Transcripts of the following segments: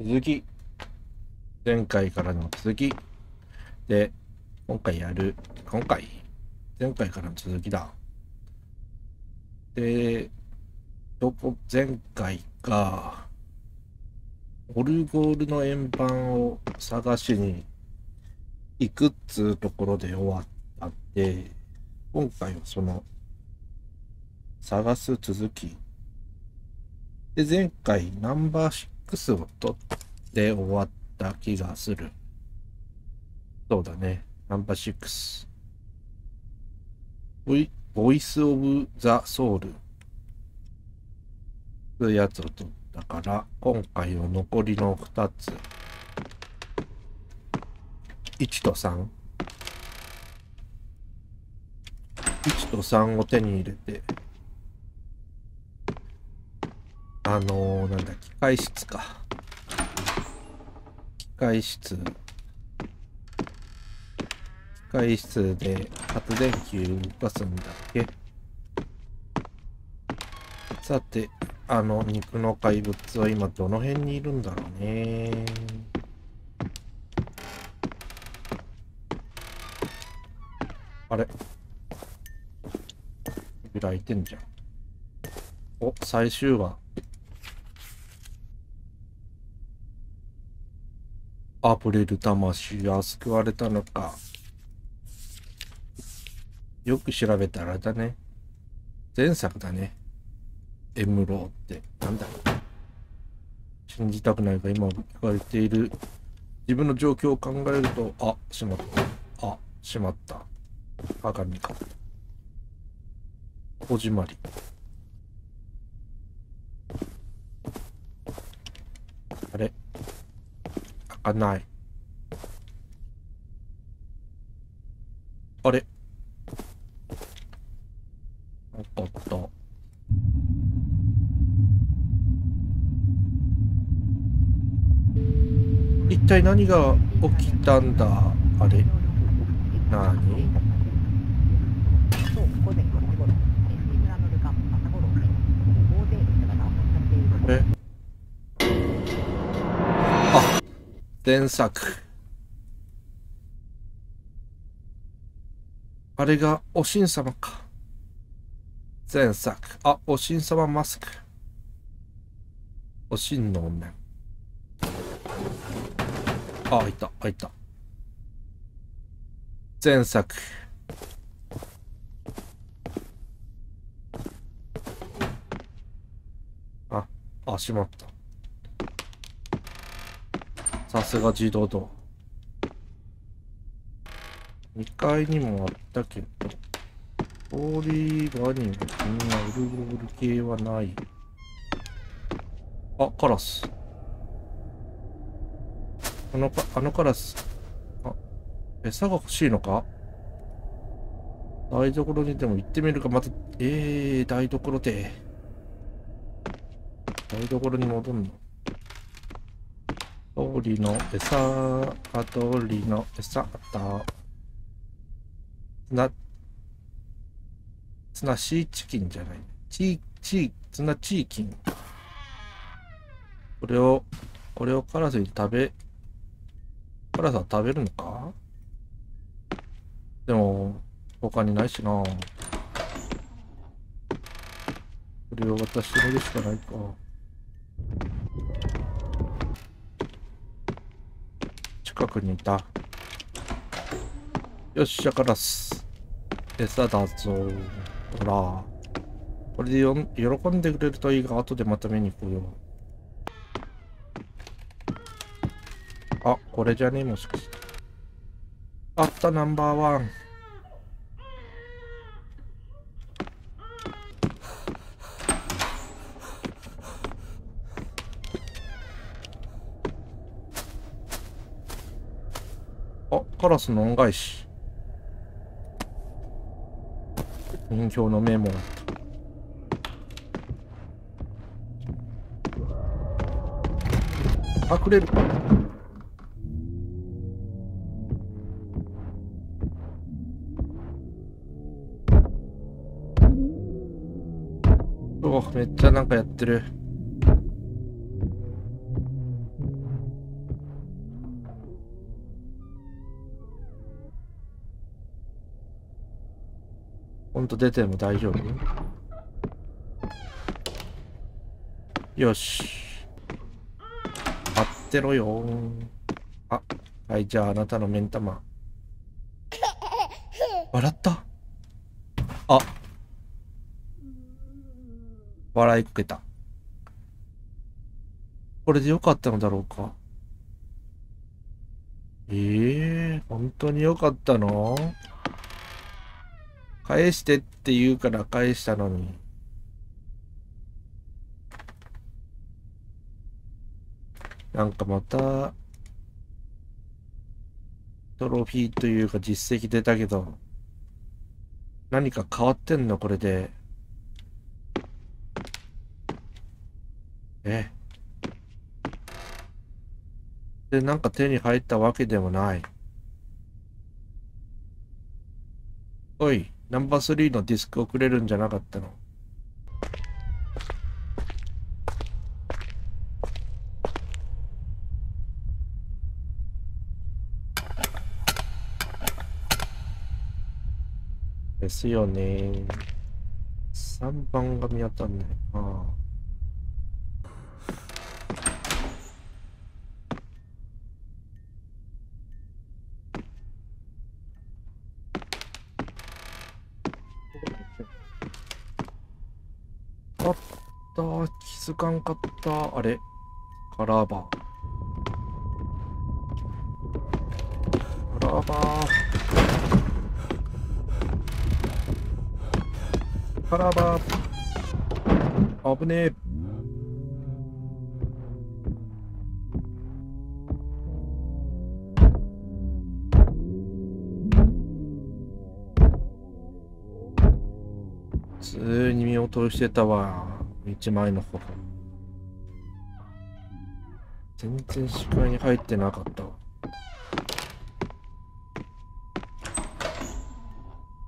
続き。前回からの続き。で、今回やる、今回、前回からの続きだ。で、どこ、前回が、オルゴールの円盤を探しに行くっつうところで終わったんで、今回はその、探す続き。で、前回ナンバー6を取って終わった気がする。そうだね。ナンバー6。ボイボイス・オブ・ザ・ソウル。というやつを取ったから、今回は残りの2つ。1と3。1と3を手に入れて、あのー、なんだ、機械室か。機械室。機械室で発電機を動かすんだっけ？さて、あの肉の怪物は今どの辺にいるんだろうね。あれ？扉開いてんじゃん。お、最終話。あふれる魂は救われたのか。よく調べたらあれだね。前作だね。エムローって。なんだ信じたくないが今言われている自分の状況を考えると、あ、しまった。あ、しまった。鏡か。小締まり。あれ？かない。あれ？なかった。一体何が起きたんだ？あれ？何？今日午前5時頃、SE 村の旅館、朝五郎に、大勢の人が乱歩されている。ことえ？前作。あれがおしん様か。前作。あおしん様マスク。おしんのお面。あ開いた開いた。前作。ああしまった。さすが自動ドア。2階にもあったけど、通り側にはそんなウルゴール系はない。あ、カラス。あのか、あのカラス。あ、餌が欲しいのか？台所にでも行ってみるか、また、えー、台所で。台所に戻んの。通りの餌、あ通りの餌、あった。ツナ、ツナシーチキンじゃない。チー、チー、ツナチーキン。これを、これをカラスに食べ、カラスは食べるのか？でも、他にないしな。これを私乗るしかないか。近くにいた。よっしゃ、カラス。餌だぞ。ほら。これでよん喜んでくれるといいが、後でまた見に来よう。あ、これじゃねえ、もしかして。あった、ナンバーワン。カラスの恩返し。人形のメモ。隠れる。おめっちゃなんかやってる。ほんと出ても大丈夫？よし。待ってろよあ、はい、じゃああなたの目ん玉。笑った？あ。笑いこけた。これでよかったのだろうか？ええー、本当によかったの？返してって言うから返したのに。なんかまた、トロフィーというか実績出たけど、何か変わってんのこれで。えで、なんか手に入ったわけでもない。おい、ナンバー3のディスクをくれるんじゃなかったの？ですよね。3番が見当たんない。ああ。あった。気づかんかった。あれ？カラーバー。カラーバー。カラーバー。危ねえ。普通に見落としてたわ。一枚の方。全然視界に入ってなかったわ。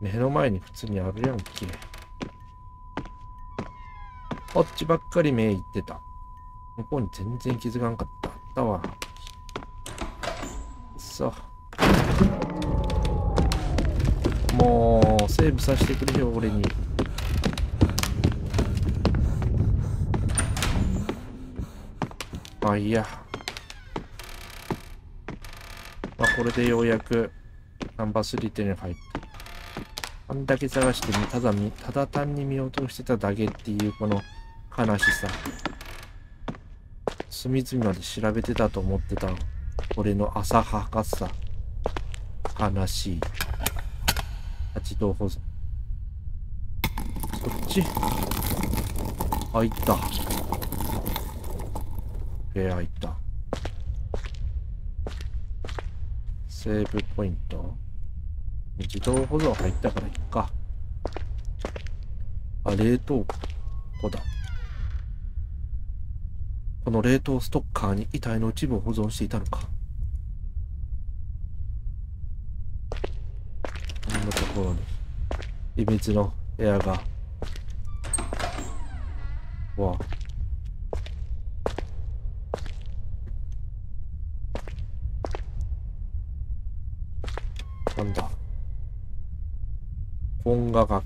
目の前に普通にあるやんけ。こっちばっかり目いってた。向こうに全然気づかんかった。あったわ。そう。もう、セーブさせてくれよ、俺に。まあいいや。まあこれでようやくナンバー3手に入った。あんだけ探してただ見、ただ単に見落としてただけっていうこの悲しさ。隅々まで調べてたと思ってた俺の浅はかさ。悲しい。八道保存。そっち？入った。えー、入った。セーブポイント。自動保存入ったからいっか。あ、冷凍庫だ。この冷凍ストッカーに遺体の一部を保存していたのか。こんなところに秘密の部屋が。わあ。なんだ。本画学。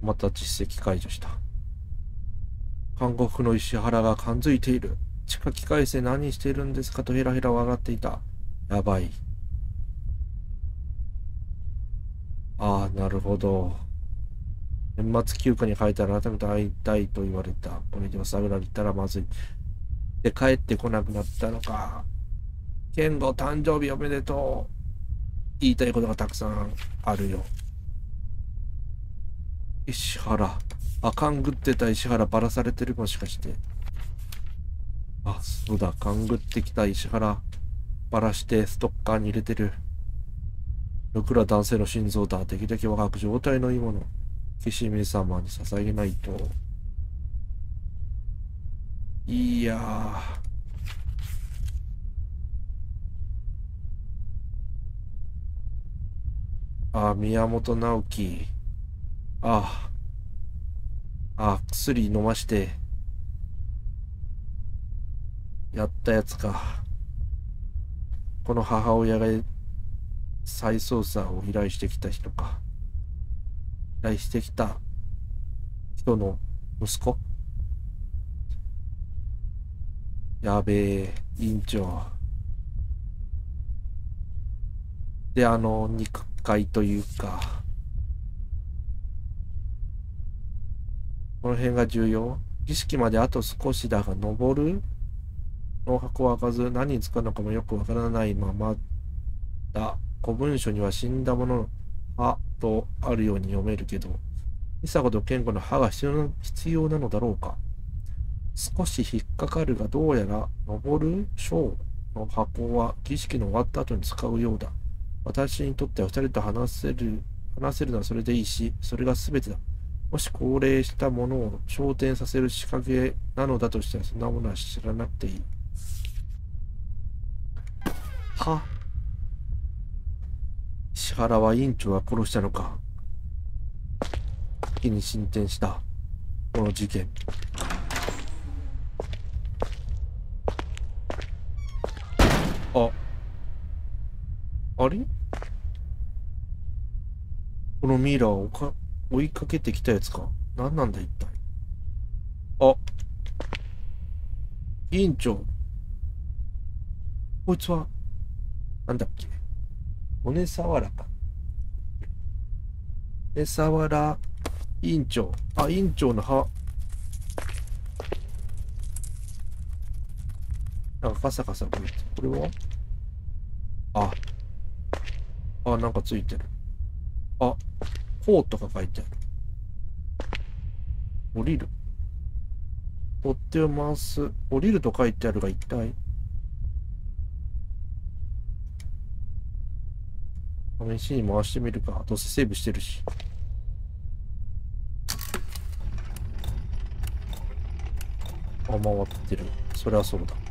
また実績解除した。韓国の石原が感づいている。地下機械生何してるんですかとヘラヘラ笑っていた。やばい。ああ、なるほど。年末休暇に書いたら改めて会いたいと言われた。これでは探られたらまずい。で帰ってこなくなったのか。健吾誕生日おめでとう。言いたいことがたくさんあるよ。石原。あ、勘ぐってた石原ばらされてるもしかして。あ、そうだ。勘ぐってきた石原。ばらしてストッカーに入れてる。僕ら男性の心臓だ。できるだけ若く状態のいいもの。岸見様に捧げないと。いやあ、宮本直樹。ああ、あ薬飲まして、やったやつか。この母親が再捜査を依頼してきた人か。依頼してきた人の息子やべえ、委員長。で、あの、肉塊というか、この辺が重要。儀式まであと少しだが、登るの箱は開かず、何に使うのかもよくわからないままだ。古文書には死んだ者の歯とあるように読めるけど、伊佐子と健吾の歯が必要な必要なのだろうか。少し引っかかるが、どうやら、登る章の箱は儀式の終わった後に使うようだ。私にとっては二人と話せる、話せるのはそれでいいし、それが全てだ。もし高齢したものを昇天させる仕掛けなのだとしたら、そんなものは知らなくていい。は？石原は委員長が殺したのか？一気に進展した。この事件。あれ？このミイラをか追いかけてきたやつか？何なんだ一体？あ、委員長。こいつは、なんだっけ？小根沢良か。小根沢良委員長。あ、委員長の歯。なんかカサカサ動いて。これは？あ。あ、なんかついてる。あ、こうとか書いてある。降りる。取っ手を回す。降りると書いてあるが一体。試しに回してみるか。どうせセーブしてるし。あ、回ってる。そりゃそうだ。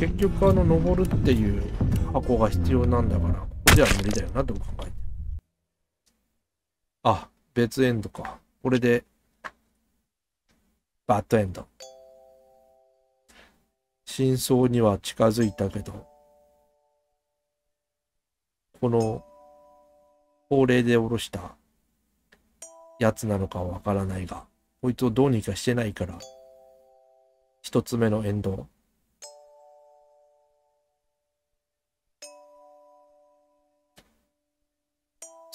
結局あの、登るっていう箱が必要なんだから、ここでは無理だよな、どう考えても。あ、別エンドか。これで、バッドエンド。真相には近づいたけど、この、法令で下ろしたやつなのかわからないが、こいつをどうにかしてないから、一つ目のエンド。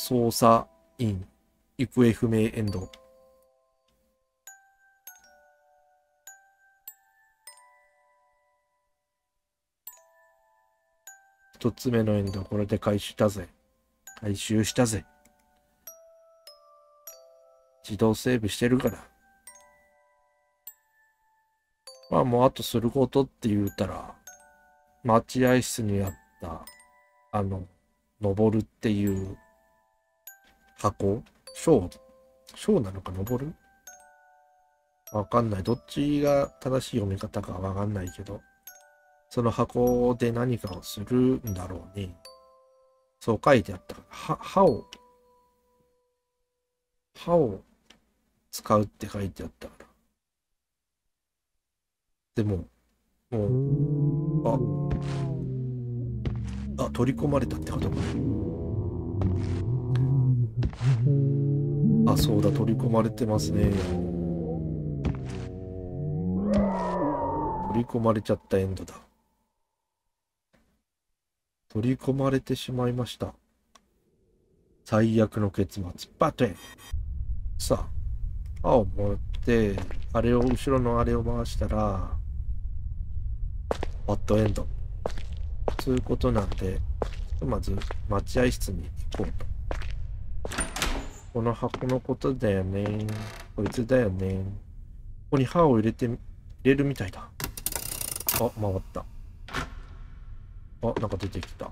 捜査員、行方不明エンド。一つ目のエンド、これで回収したぜ。回収したぜ。自動セーブしてるから。まあもうあとすることって言うたら、待合室にあった、あの、登るっていう箱？章？章なのか登る？わかんない。どっちが正しい読み方かわかんないけど、その箱で何かをするんだろうね。そう書いてあった。は、歯を、歯を使うって書いてあったから。でも、もう、あ、あ、取り込まれたってことか。あ、そうだ、取り込まれてますね。取り込まれちゃったエンドだ。取り込まれてしまいました。最悪の結末。バテンさあ、歯を持って、あれを、後ろのあれを回したら、バッドエンド。そういうことなんで、まず待合室に行こうと。この箱のことだよね。こいつだよね。ここに歯を入れて、入れるみたいだ。あ、回った。あ、なんか出てきた。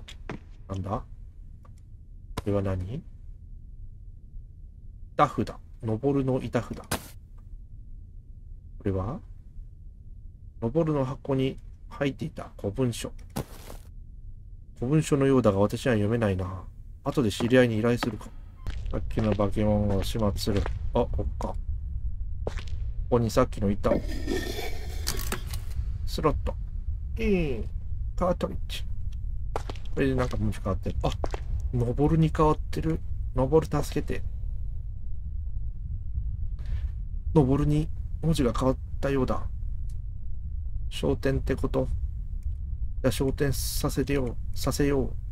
なんだ？これは何？板札。登るの板札。これは？登るの箱に入っていた古文書。古文書のようだが私は読めないな。後で知り合いに依頼するか。さっきの化け物を始末する。あ、こっか。ここにさっきの板を。スロット。いい。カートリッジ。これでなんか文字変わってる。あ、登るに変わってる。登る助けて。登るに文字が変わったようだ。焦点ってことじゃあ焦点させてよう。させよう。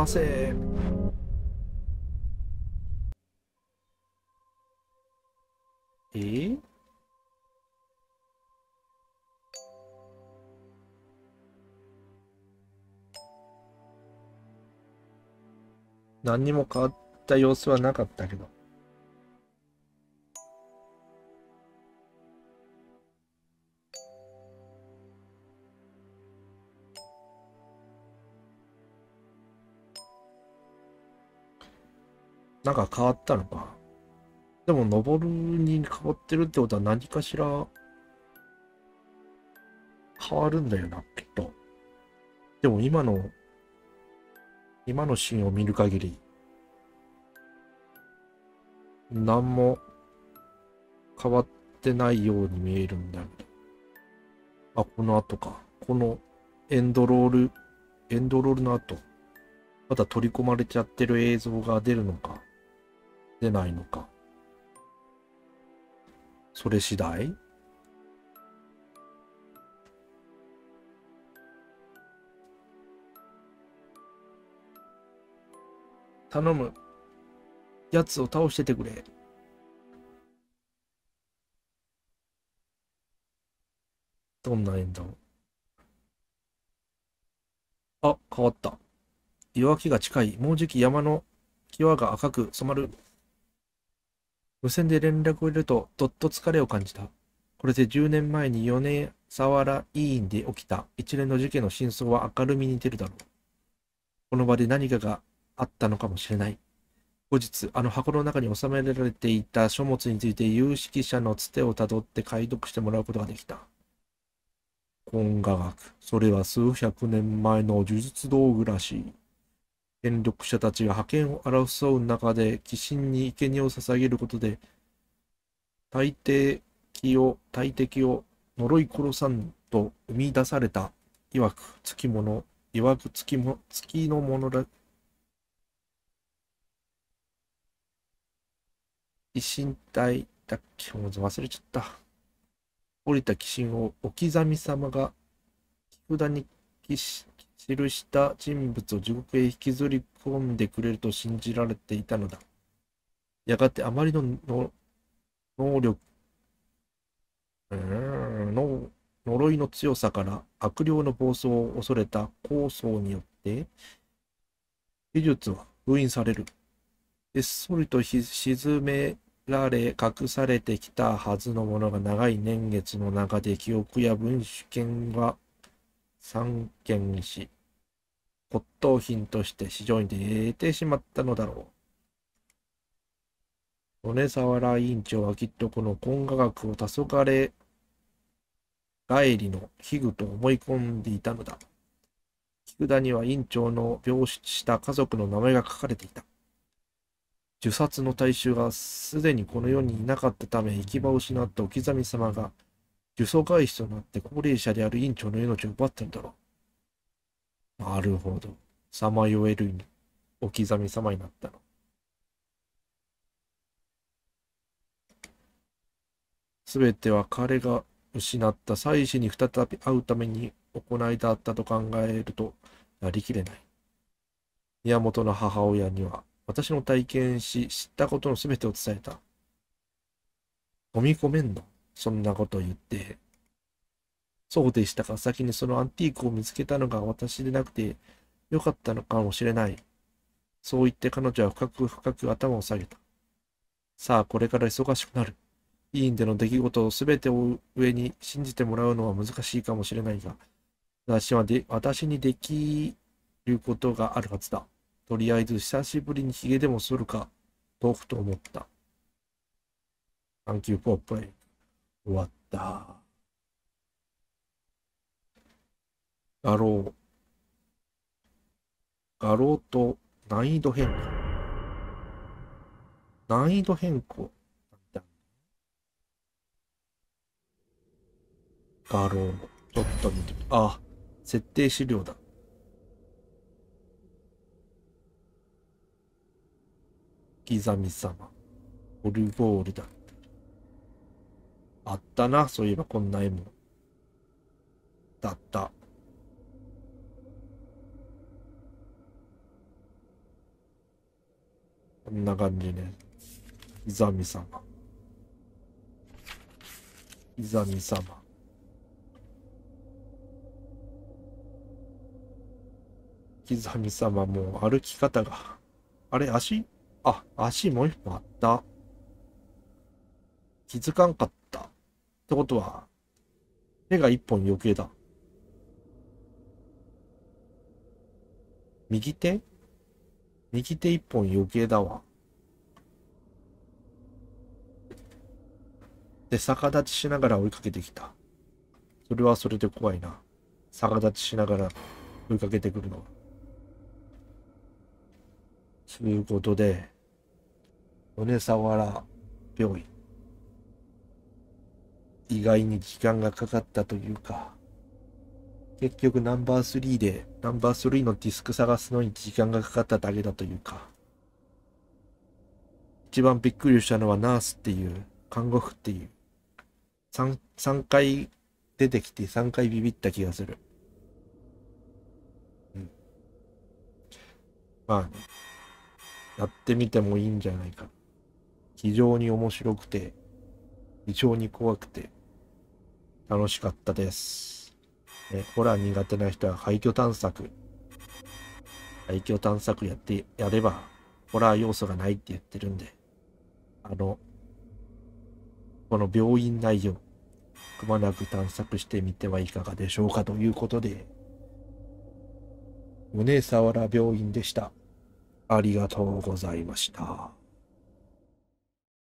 回せえ？ー何にも変わった様子はなかったけど。なんか変わったのか。でも、登るに変わってるってことは何かしら変わるんだよな、きっと。でも今の、今のシーンを見る限り、何も変わってないように見えるんだけど。あ、この後か。このエンドロール、エンドロールの後、まだ取り込まれちゃってる映像が出るのか、出ないのか。それ次第頼む。奴を倒しててくれ。どんな縁だあ、変わった。夜明けが近い。もうじき山の際が赤く染まる。無線で連絡を入れると、どっと疲れを感じた。これで10年前に米沢原委員で起きた一連の事件の真相は明るみに出るだろう。この場で何かがあったのかもしれない。後日、あの箱の中に収められていた書物について有識者のつてをたどって解読してもらうことができた。今画学。それは数百年前の呪術道具らしい。権力者たちが覇権を争う中で鬼神に生贄を捧げることで、大敵を、大敵を呪い殺さんと生み出された、曰く月物、曰く月も、月のものら、維新隊だっけもう忘れちゃった。降りた鬼神をお刻み様が木札に記し記した人物を地獄へ引きずり込んでくれると信じられていたのだ。やがてあまりの能力、の呪いの強さから悪霊の暴走を恐れた構想によって、技術は封印される。ひっそりと沈められ隠されてきたはずのものが長い年月の中で記憶や文書権が散見し、骨董品として市場に出てしまったのだろう。米沢原委員長はきっとこの今画学を黄昏帰りの器具と思い込んでいたのだ。菊田には委員長の病死した家族の名前が書かれていた。受殺の大衆がすでにこの世にいなかったため行き場を失った置きざみ様が呪詛返しとなって高齢者である委員長の命を奪ったんだろう。なるほど。さまよえるに置きざみ様になったの。すべては彼が失った妻子に再び会うために行いだったと考えるとなりきれない。宮本の母親には私の体験し知ったことのすべてを伝えた。飲み込めんのそんなこと言って。そうでしたか。先にそのアンティークを見つけたのが私でなくてよかったのかもしれない。そう言って彼女は深く深く頭を下げた。さあ、これから忙しくなる。委員での出来事をすべてを上に信じてもらうのは難しいかもしれないが、私はで私にできることがあるはずだ。とりあえず久しぶりにヒゲでもするか、とふと思った。サンキューポップ。終わった。画廊。画廊と難易度変更。難易度変更。画廊。ちょっと見てみあ、設定資料だ。刻み様。オルゴールだ。あったな、そういえばこんな絵も。だった。こんな感じね。刻み様。刻み様。刻み様もう歩き方が。あれ、足？あ、足もう一本あった。気づかんかった。ってことは、手が一本余計だ。右手？右手一本余計だわ。で、逆立ちしながら追いかけてきた。それはそれで怖いな。逆立ちしながら追いかけてくるのは。ということで、米沢原病院。意外に時間がかかったというか、結局ナンバー3で、ナンバー3のディスク探すのに時間がかかっただけだというか、一番びっくりしたのはナースっていう、看護婦っていう、3、3回出てきて3回ビビった気がする。うん。まあね、やってみてもいいんじゃないか。非常に面白くて、非常に怖くて、楽しかったです。ね、ホラー苦手な人は廃墟探索。廃墟探索やって、やれば、ホラー要素がないって言ってるんで、あの、この病院内をくまなく探索してみてはいかがでしょうかということで、胸沢原病院でした。ありがとうございました。